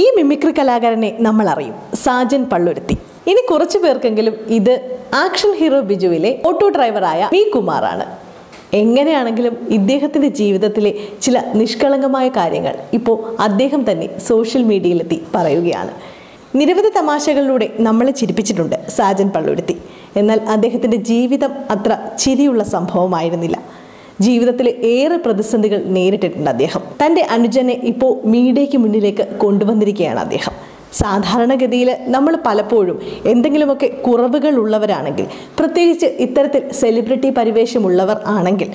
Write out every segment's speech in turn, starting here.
ഈ മിമിക്രി കലാകാരനെ നമ്മൾ അറിയും സാജൻ പള്ളുരുത്തി. ഇനി കുറച്ചു പേർക്കെങ്കിലും ഇത് ആക്ഷൻ ഹീറോ ബിജുവിലെ ഓട്ടോ ഡ്രൈവറായ പി കുമാറാണ്. എങ്ങനെയാണെങ്കിലും ഇദ്ദേഹത്തിന്റെ ജീവിതത്തിലെ ചില നിഷ്കളങ്കമായ കാര്യങ്ങൾ ഇപ്പോൾ അദ്ദേഹം തന്നെ സോഷ്യൽ മീഡിയയിലെത്തി പറയുകയാണ്. നിരവധി തമാശകളിലൂടെ നമ്മളെ ചിരിപ്പിച്ചിട്ടുണ്ട് സാജൻ പള്ളുരുത്തി. എന്നാൽ അദ്ദേഹത്തിന്റെ ജീവിതം അത്ര ചിരിയുള്ള സംഭവമായിരുന്നില്ല. ജീവിതത്തിലെ ഏറെ പ്രതിസന്ധികൾ നേരിട്ടിട്ടുണ്ട് അദ്ദേഹം. തന്റെ അനുജനെ ഇപ്പോൾ മീഡിയയ്ക്ക് മുന്നിലേക്ക് കൊണ്ടുവന്നിരിക്കുകയാണ് അദ്ദേഹം. സാധാരണഗതിയിൽ നമ്മൾ പലപ്പോഴും എന്തെങ്കിലുമൊക്കെ കുറവുകൾ ഉള്ളവരാണെങ്കിൽ പ്രത്യേകിച്ച് ഇത്തരത്തിൽ സെലിബ്രിറ്റി പരിവേഷമുള്ളവർ ആണെങ്കിൽ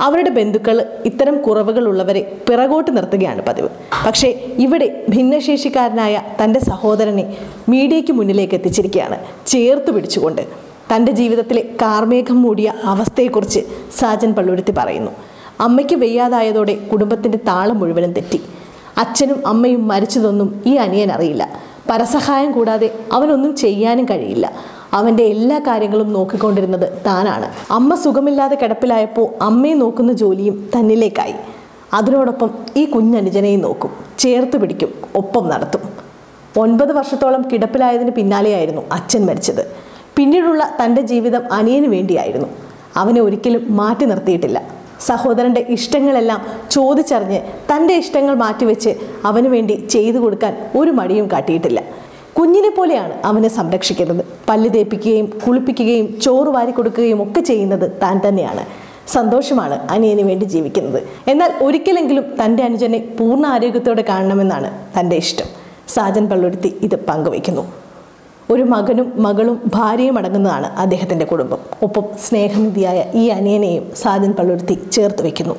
അവരുടെ ബന്ധുക്കൾ ഇത്തരം കുറവുകളുള്ളവരെ പിറകോട്ട് നിർത്തുകയാണ് പതിവ്. പക്ഷേ ഇവിടെ ഭിന്നശേഷിക്കാരനായ തന്റെ സഹോദരനെ മീഡിയയ്ക്ക് മുന്നിലേക്ക് എത്തിച്ചിരിക്കുകയാണ്. ചേർത്ത് പിടിച്ചുകൊണ്ട് തന്റെ ജീവിതത്തിലെ കാർമേഘം മൂടിയ അവസ്ഥയെക്കുറിച്ച് സാജൻ പള്ളുരുത്തി പറയുന്നു. അമ്മയ്ക്ക് വെയ്യാതായതോടെ കുടുംബത്തിന്റെ താളം മുഴുവനും തെറ്റി. അച്ഛനും അമ്മയും മരിച്ചതൊന്നും ഈ അനിയൻ അറിയില്ല. പരസഹായം കൂടാതെ അവനൊന്നും ചെയ്യാനും കഴിയില്ല. അവന്റെ എല്ലാ കാര്യങ്ങളും നോക്കിക്കൊണ്ടിരുന്നത് താനാണ്. അമ്മ സുഖമില്ലാതെ കിടപ്പിലായപ്പോൾ അമ്മയെ നോക്കുന്ന ജോലിയും തന്നിലേക്കായി. അതിനോടൊപ്പം ഈ കുഞ്ഞനുജനെയും നോക്കും. ചേർത്ത് പിടിക്കും. ഒപ്പം നടത്തും. ഒൻപത് വർഷത്തോളം കിടപ്പിലായതിന് പിന്നാലെയായിരുന്നു അച്ഛൻ മരിച്ചത്. പിന്നീടുള്ള തന്റെ ജീവിതം അനിയന് വേണ്ടിയായിരുന്നു. അവനെ ഒരിക്കലും മാറ്റി നിർത്തിയിട്ടില്ല. സഹോദരന്റെ ഇഷ്ടങ്ങളെല്ലാം ചോദിച്ചറിഞ്ഞ് തന്റെ ഇഷ്ടങ്ങൾ മാറ്റിവെച്ച് അവന് വേണ്ടി ചെയ്തു കൊടുക്കാൻ ഒരു മടിയും കാട്ടിയിട്ടില്ല. കുഞ്ഞിനെ പോലെയാണ് അവനെ സംരക്ഷിക്കുന്നത്. പല്ല് തേപ്പിക്കുകയും കുളിപ്പിക്കുകയും ചോറ് വാരി കൊടുക്കുകയും ഒക്കെ ചെയ്യുന്നത് താൻ തന്നെയാണ്. സന്തോഷമാണ് അനിയന് വേണ്ടി ജീവിക്കുന്നത്. എന്നാൽ ഒരിക്കലെങ്കിലും തന്റെ അനുജനെ പൂർണ ആരോഗ്യത്തോടെ കാണണമെന്നാണ് തന്റെ ഇഷ്ടം. സാജൻ പള്ളുരുത്തി ഇത് പങ്കുവയ്ക്കുന്നു. ഒരു മകനും മകളും ഭാര്യയും അടങ്ങുന്നതാണ് അദ്ദേഹത്തിന്റെ കുടുംബം. ഒപ്പം സ്നേഹനിധിയായ ഈ അനിയനെയും സാജൻ പള്ളുരുത്തി ചേർത്ത് വയ്ക്കുന്നു.